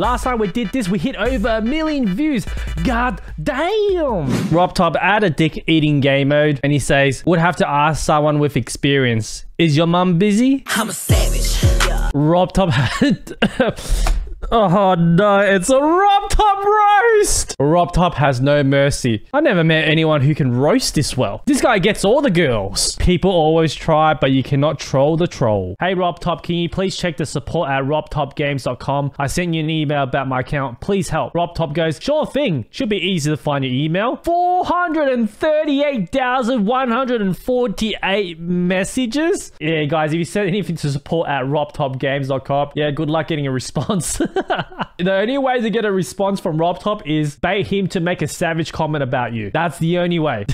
Last time we did this, we hit over a million views. God damn. Rob Top add a dick eating game mode and he says, would have to ask someone with experience. Is your mum busy? I'm a savage. Yeah. Rob Top had... Oh no, it's a Rob Top roast! Rob Top has no mercy. I never met anyone who can roast this well. This guy gets all the girls. People always try, but you cannot troll the troll. Hey Rob Top, can you please check the support at robtopgames.com? I sent you an email about my account. Please help. Rob Top goes, sure thing. Should be easy to find your email. 438,148 messages? Yeah, guys, if you send anything to support at robtopgames.com, yeah, good luck getting a response. the only way to get a response from Rob Top is bait him to make a savage comment about you. That's the only way.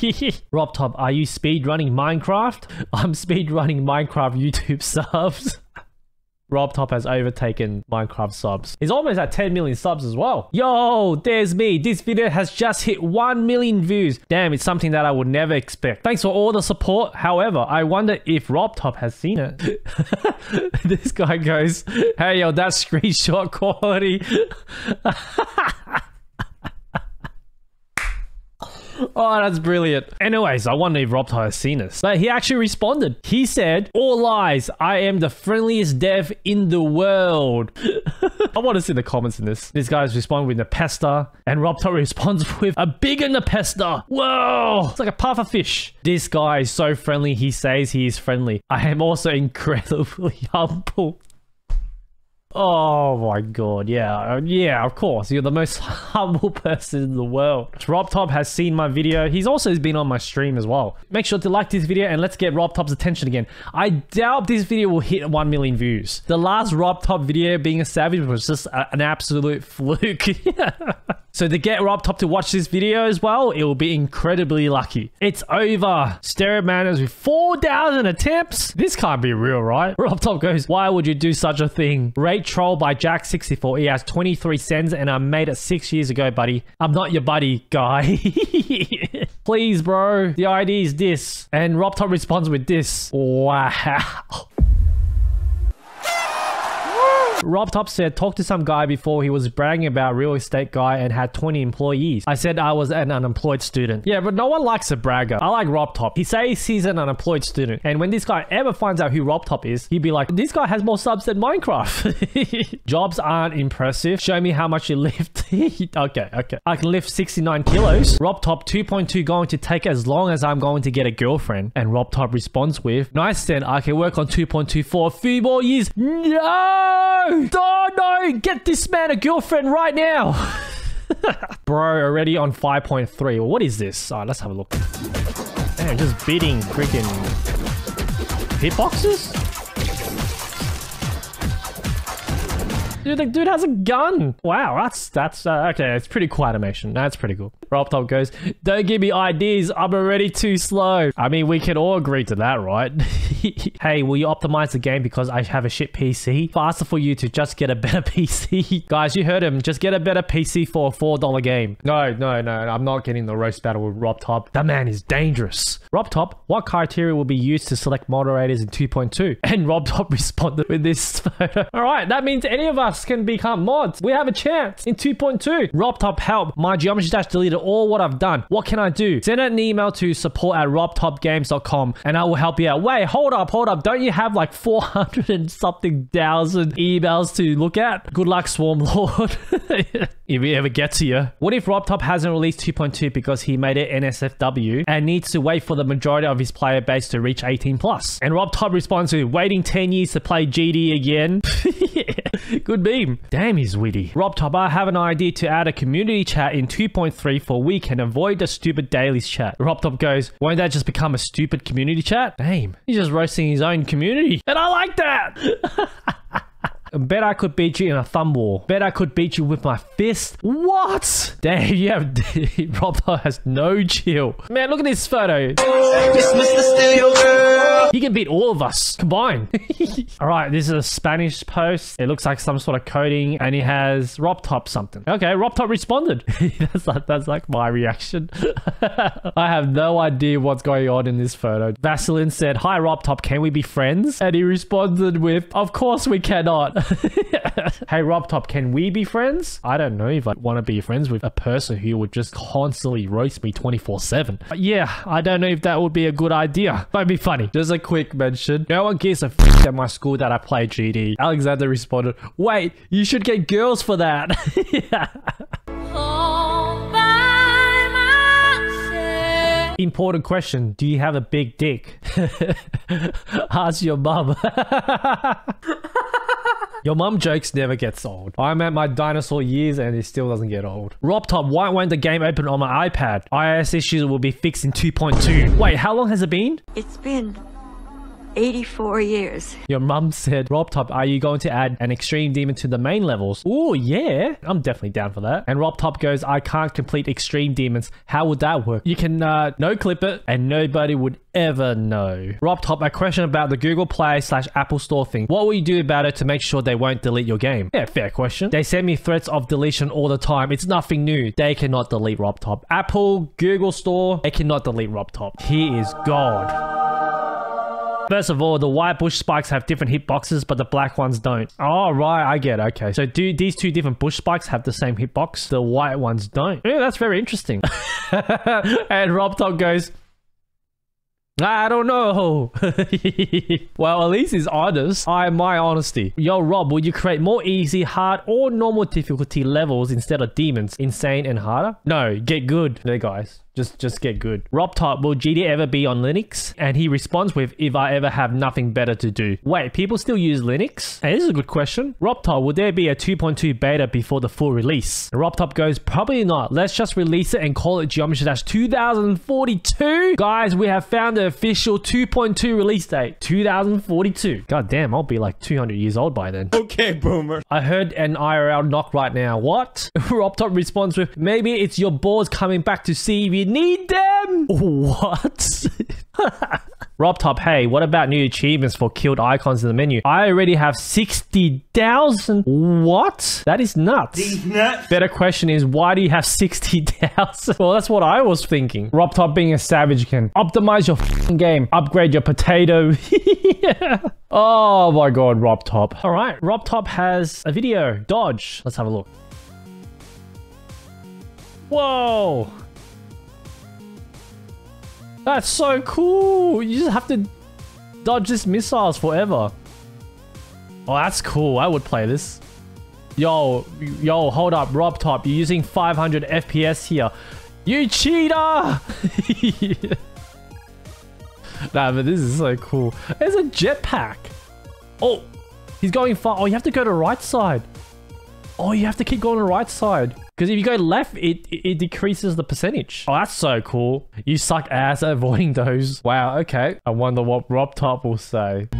Rob Top, are you speed running Minecraft? I'm speed running Minecraft YouTube subs. Rob Top has overtaken Minecraft subs. He's almost at 10 million subs as well. Yo, there's me. This video has just hit 1 million views. Damn, it's something that I would never expect. Thanks for all the support. However, I wonder if Rob Top has seen it. this guy goes, hey, yo, that screenshot quality. Oh, that's brilliant. Anyways, I wonder if Rob has seen this. But he actually responded. He said, All lies. I am the friendliest dev in the world. I want to see the comments in this. This guy's responding with Nepesta, and Rob responds with a bigger Nepesta. Whoa! It's like a puffer fish. This guy is so friendly, he says he is friendly. I am also incredibly humble. Oh my god, yeah, uh, yeah, of course. You're the most humble person in the world. Rob Top has seen my video. He's also been on my stream as well. Make sure to like this video and let's get Rob Top's attention again. I doubt this video will hit 1 million views. The last Rob Top video being a savage was just a, an absolute fluke. so to get Rob Top to watch this video as well, it will be incredibly lucky. It's over. Stereo Madness with 4,000 attempts. This can't be real, right? Rob Top goes, why would you do such a thing? Rate Troll by Jack64. He has 23 cents and I made it six years ago, buddy. I'm not your buddy, guy. Please, bro. The ID is this. And Rob Top responds with this. Wow. Rob Top said, talked to some guy before he was bragging about real estate guy and had 20 employees. I said I was an unemployed student. Yeah, but no one likes a bragger. I like Rob Top. He says he's an unemployed student. And when this guy ever finds out who Rob Top is, he'd be like, this guy has more subs than Minecraft. Jobs aren't impressive. Show me how much you lift. okay, okay. I can lift 69 kilos. Rob Top 2.2 going to take as long as I'm going to get a girlfriend. And Rob Top responds with, nice then, I can work on 2.24 for a few more years. No! Oh no! Get this man a girlfriend right now! Bro, already on 5.3. What is this? Alright, let's have a look. Damn, just beating freaking hitboxes? Dude, the dude has a gun. Wow, that's that's uh, okay. It's pretty cool animation. That's pretty cool. Rob Top goes, "Don't give me ideas. I'm already too slow." I mean, we can all agree to that, right? hey, will you optimize the game because I have a shit PC? Faster for you to just get a better PC, guys. You heard him. Just get a better PC for a four dollar game. No, no, no. I'm not getting the roast battle with Rob Top. That man is dangerous. Rob Top, what criteria will be used to select moderators in 2.2? And Rob Top responded with this photo. All right, that means any of us can become mods. We have a chance in 2.2. RobTop help. My geometry dash deleted all what I've done. What can I do? Send an email to support at robtopgames.com and I will help you out. Wait, hold up, hold up. Don't you have like 400 and something thousand emails to look at? Good luck, Swarm Lord. if we ever get to you. What if RobTop hasn't released 2.2 because he made it NSFW and needs to wait for the majority of his player base to reach 18 plus? And RobTop responds to waiting 10 years to play GD again. Good beam. Damn, he's witty. RobTop, I have an idea to add a community chat in 2.3 for we can avoid the stupid dailies chat. Rob Top goes, won't that just become a stupid community chat? Damn, he's just roasting his own community. And I like that. Bet I could beat you in a thumb war. Bet I could beat you with my fist. What? Damn, you have Rob has no chill. Man, look at this photo. He can beat all of us combined. all right, this is a Spanish post. It looks like some sort of coding, and he has Rob Top something. Okay, Rob Top responded. that's like that's like my reaction. I have no idea what's going on in this photo. Vaseline said, "Hi Rob Top, can we be friends?" And he responded with, "Of course we cannot." hey, Rob Top, can we be friends? I don't know if I want to be friends with a person who would just constantly roast me 24 7. Yeah, I don't know if that would be a good idea. Might be funny. Just a quick mention. No one gives a f at my school that I play GD. Alexander responded, Wait, you should get girls for that. yeah. All by myself. Important question. Do you have a big dick? Ask your mum. Your mum jokes never gets old. I'm at my dinosaur years and it still doesn't get old. Rob Top, why won't the game open on my iPad? iOS issues will be fixed in 2.2. Wait, how long has it been? It's been 84 years. Your mum said, Rob Top, are you going to add an extreme demon to the main levels? Oh, yeah. I'm definitely down for that. And Rob Top goes, I can't complete extreme demons. How would that work? You can uh, no clip it and nobody would ever know. Rob Top, a question about the Google Play slash Apple Store thing. What will you do about it to make sure they won't delete your game? Yeah, fair question. They send me threats of deletion all the time. It's nothing new. They cannot delete Rob Top. Apple, Google Store, they cannot delete Rob Top. He is God. First of all, the white bush spikes have different hitboxes, but the black ones don't. Oh, right, I get it. Okay, so do these two different bush spikes have the same hitbox? The white ones don't. Yeah, that's very interesting. and Rob Top goes, I don't know. well, at least he's honest. I my honesty. Yo, Rob, would you create more easy, hard, or normal difficulty levels instead of demons? Insane and harder? No, get good. There, guys. Just just get good. Rob Top, will GD ever be on Linux? And he responds with, if I ever have nothing better to do. Wait, people still use Linux? Hey, this is a good question. Rob Top, will there be a 2.2 beta before the full release? And Rob Top goes, probably not. Let's just release it and call it Geometry Dash 2042. Guys, we have found the official 2.2 release date, 2042. God damn, I'll be like 200 years old by then. Okay, boomer. I heard an IRL knock right now. What? Rob Top responds with, maybe it's your boards coming back to see you need them. What? Rob Top, hey, what about new achievements for killed icons in the menu? I already have 60,000. What? That is nuts. nuts. Better question is, why do you have 60,000? Well, that's what I was thinking. Rob Top being a savage can optimize your f***ing game, upgrade your potato. yeah. Oh my god, Rob Top. All right, Rob Top has a video. Dodge. Let's have a look. Whoa. That's so cool. You just have to dodge these missiles forever. Oh, that's cool. I would play this. Yo, yo, hold up, Rob Top. You're using 500 FPS here. You cheater! nah, but this is so cool. There's a jetpack. Oh, he's going far. Oh, you have to go to right side. Oh, you have to keep going to right side. Because if you go left, it, it decreases the percentage. Oh, that's so cool. You suck ass at avoiding those. Wow, okay. I wonder what Rob Top will say.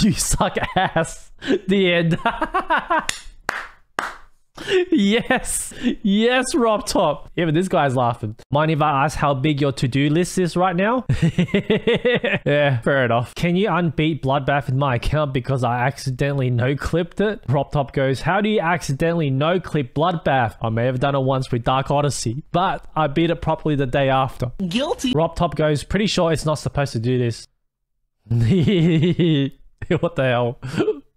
You suck ass. The end. yes. Yes, Rob Top. Yeah, but this guy's laughing. Mind if I ask how big your to-do list is right now? yeah, fair enough. Can you unbeat Bloodbath in my account because I accidentally no-clipped it? Rob Top goes, how do you accidentally no-clip Bloodbath? I may have done it once with Dark Odyssey, but I beat it properly the day after. Guilty. Rob Top goes, pretty sure it's not supposed to do this. what the hell?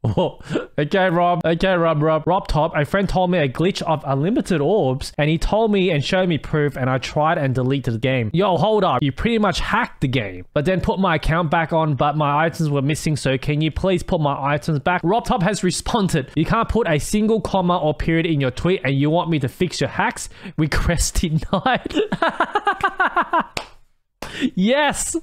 Okay, Rob. Okay, Rob, Rob. Rob Top, a friend told me a glitch of unlimited orbs, and he told me and showed me proof, and I tried and deleted the game. Yo, hold up. You pretty much hacked the game, but then put my account back on, but my items were missing, so can you please put my items back? Rob Top has responded. You can't put a single comma or period in your tweet, and you want me to fix your hacks? Request denied. yes,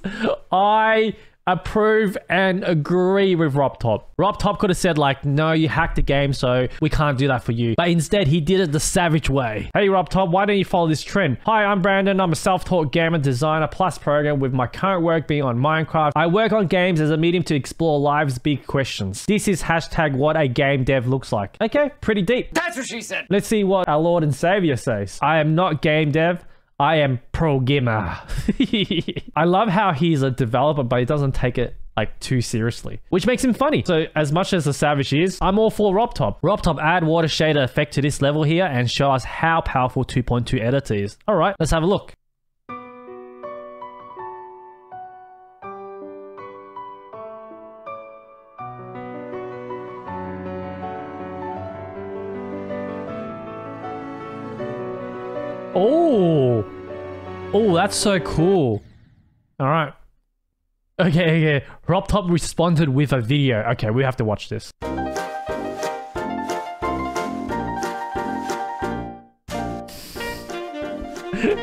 I approve and agree with Rob Top. Rob Top could have said like, no, you hacked the game, so we can't do that for you. But instead, he did it the savage way. Hey, Rob Top, why don't you follow this trend? Hi, I'm Brandon. I'm a self-taught gamer designer plus programmer with my current work being on Minecraft. I work on games as a medium to explore life's big questions. This is hashtag what a game dev looks like. Okay, pretty deep. That's what she said. Let's see what our Lord and Savior says. I am not game dev. I am pro gamer. I love how he's a developer, but he doesn't take it like too seriously, which makes him funny. So as much as the savage is, I'm all for Rob Top. Rob Top add water shader effect to this level here and show us how powerful 2.2 editor is. All right, let's have a look. Oh, that's so cool. All right. Okay, okay. Rob Top responded with a video. Okay, we have to watch this.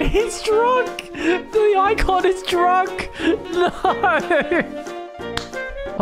He's drunk! The icon is drunk! No!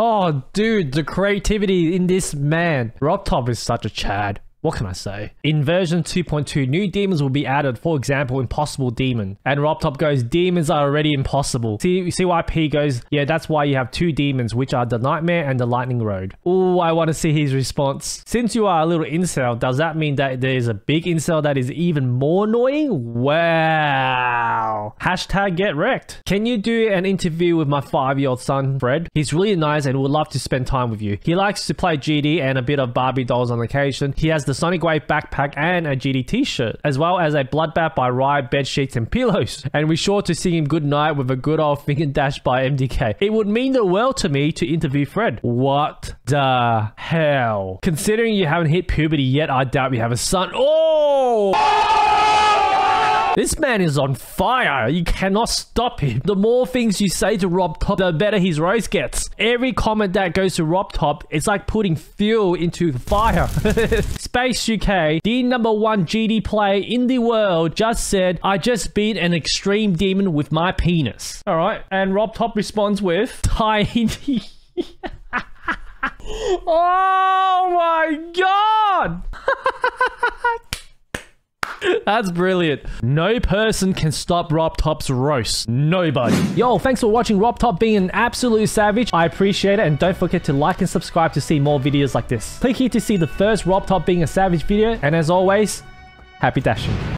Oh, dude, the creativity in this man. Rob Top is such a Chad. What can I say? In version 2.2, new demons will be added. For example, impossible demon. And Rob Top goes, demons are already impossible. See, see why P goes, yeah, that's why you have two demons, which are the nightmare and the lightning road. Oh, I want to see his response. Since you are a little incel, does that mean that there is a big incel that is even more annoying? Wow. Hashtag get wrecked. Can you do an interview with my five-year-old son, Fred? He's really nice and would love to spend time with you. He likes to play GD and a bit of Barbie dolls on occasion. He has the Sonic Wave backpack and a GD t-shirt, as well as a Bloodbath by Riot bed sheets and pillows. And we're sure to sing him goodnight with a good old finger dash by MDK. It would mean the world to me to interview Fred. What the hell? Considering you haven't hit puberty yet, I doubt you have a son. Oh! This man is on fire. You cannot stop him. The more things you say to Rob Top, the better his roast gets. Every comment that goes to Rob Top, it's like putting fuel into the fire. Space UK, the number one GD player in the world, just said, I just beat an extreme demon with my penis. All right. And Rob Top responds with, tiny. oh my god! That's brilliant. No person can stop Rob Top's roast. Nobody. Yo, thanks for watching Rob Top being an absolute savage. I appreciate it. And don't forget to like and subscribe to see more videos like this. Click here to see the first Rob Top being a savage video. And as always, happy dashing.